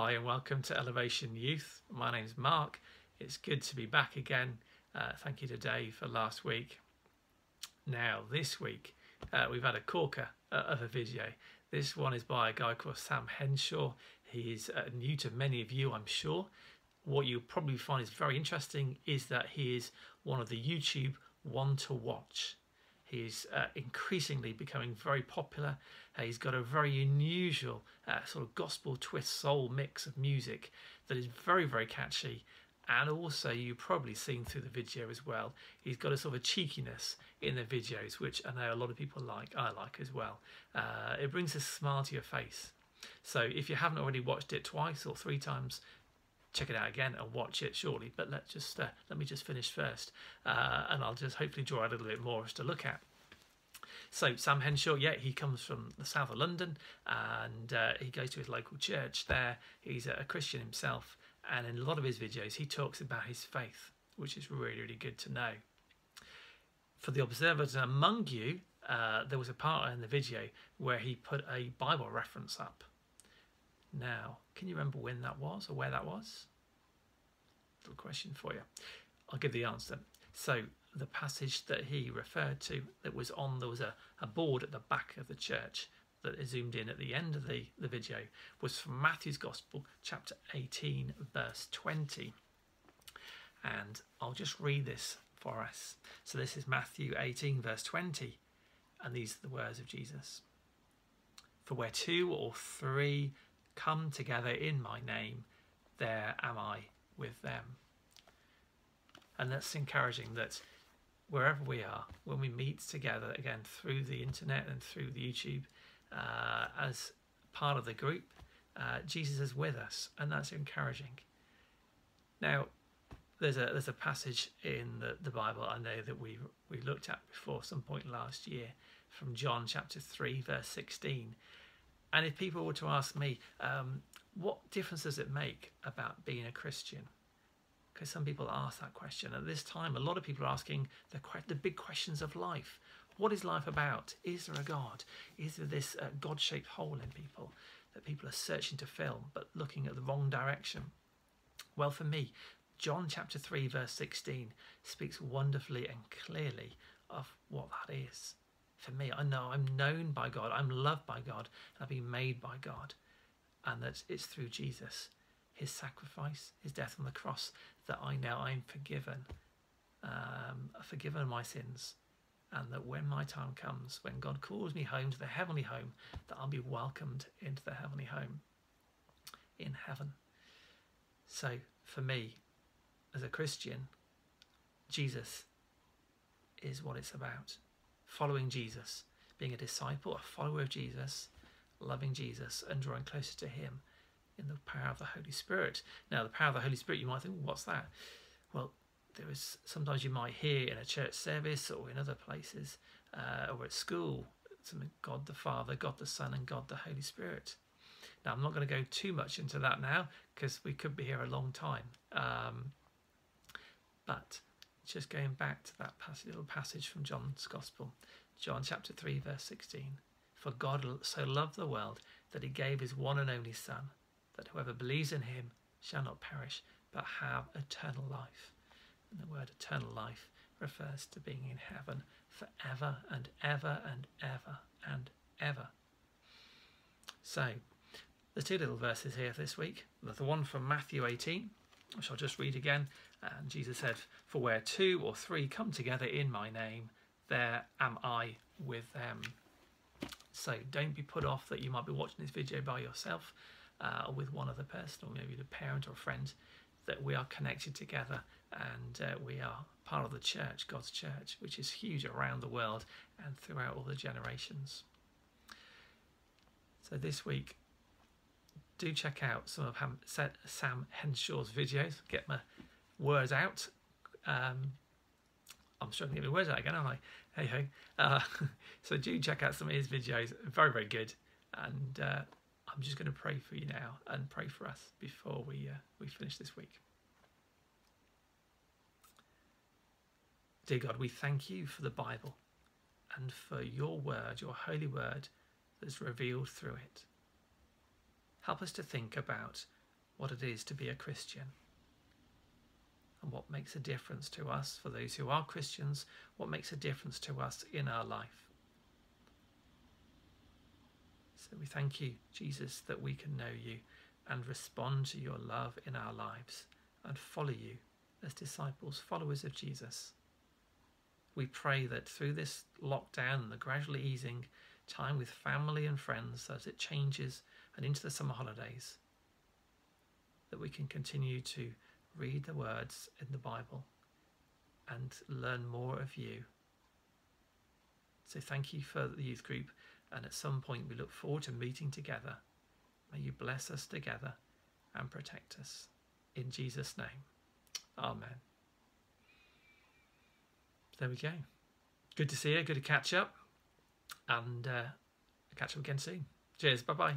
Hi, and welcome to Elevation Youth. My name's Mark. It's good to be back again. Uh, thank you to Dave for last week. Now, this week, uh, we've had a corker uh, of a video. This one is by a guy called Samm Henshaw. He's uh, new to many of you, I'm sure. What you'll probably find is very interesting is that he is one of the YouTube one to watch. He's uh, increasingly becoming very popular. Uh, he's got a very unusual uh, sort of gospel twist soul mix of music that is very, very catchy. And also, you've probably seen through the video as well, he's got a sort of a cheekiness in the videos, which I know a lot of people like, I like as well. Uh, it brings a smile to your face. So if you haven't already watched it twice or three times, check it out again and watch it shortly. But let's just uh, let me just finish first, uh, and I'll just hopefully draw a little bit more as to look at. So Samm Henshaw, yeah, he comes from the south of London, and uh, he goes to his local church there. He's a Christian himself, and in a lot of his videos, he talks about his faith, which is really, really good to know. For the observers among you, uh, there was a part in the video where he put a Bible reference up. Now, can you remember when that was or where that was? Little question for you. I'll give the answer. So, the passage that he referred to that was on, there was a, a board at the back of the church that is zoomed in at the end of the, the video, was from Matthew's Gospel, chapter 18, verse 20. And I'll just read this for us. So, this is Matthew 18, verse 20, and these are the words of Jesus. For where two or three come together in my name, there am I with them. And that's encouraging that wherever we are, when we meet together again through the internet and through the YouTube uh, as part of the group, uh, Jesus is with us, and that's encouraging. Now, there's a there's a passage in the, the Bible I know that we we looked at before some point last year from John chapter three verse sixteen, and if people were to ask me, um, what difference does it make about being a Christian? Because some people ask that question. At this time, a lot of people are asking the, the big questions of life. What is life about? Is there a God? Is there this uh, God shaped hole in people that people are searching to fill but looking at the wrong direction? Well, for me, John chapter 3, verse 16 speaks wonderfully and clearly of what that is for me. I know I'm known by God, I'm loved by God, and I've been made by God. And that it's through Jesus, his sacrifice, his death on the cross, that I know I'm forgiven, um, forgiven my sins. And that when my time comes, when God calls me home to the heavenly home, that I'll be welcomed into the heavenly home in heaven. So for me, as a Christian, Jesus is what it's about following Jesus, being a disciple, a follower of Jesus, loving Jesus, and drawing closer to Him in the power of the Holy Spirit. Now, the power of the Holy Spirit, you might think, well, what's that? Well, there is sometimes you might hear in a church service or in other places uh, or at school something God the Father, God the Son, and God the Holy Spirit. Now, I'm not going to go too much into that now because we could be here a long time. Um, just going back to that passage, little passage from John's Gospel, John chapter 3, verse 16. For God so loved the world that he gave his one and only Son, that whoever believes in him shall not perish, but have eternal life. And the word eternal life refers to being in heaven forever and ever and ever and ever. So, the two little verses here this week. The one from Matthew 18, which I'll just read again. And Jesus said, For where two or three come together in my name, there am I with them. So don't be put off that you might be watching this video by yourself uh, or with one other person, or maybe a parent or friend, that we are connected together and uh, we are part of the church, God's church, which is huge around the world and throughout all the generations. So this week, do check out some of Samm Henshaw's videos. Get my words out. Um, I'm struggling to get my words out again, aren't I? Hey ho. Uh, so do check out some of his videos. Very, very good. And uh, I'm just going to pray for you now and pray for us before we uh, we finish this week. Dear God, we thank you for the Bible and for your word, your holy word that's revealed through it. Help us to think about what it is to be a Christian and what makes a difference to us for those who are Christians, what makes a difference to us in our life. So we thank you, Jesus, that we can know you and respond to your love in our lives and follow you as disciples, followers of Jesus. We pray that through this lockdown and the gradually easing time with family and friends as it changes and into the summer holidays, that we can continue to read the words in the Bible and learn more of you. So thank you for the youth group, and at some point we look forward to meeting together. May you bless us together and protect us. In Jesus' name, Amen. There we go. Good to see you. Good to catch up, and uh, catch up again soon. Cheers. Bye bye.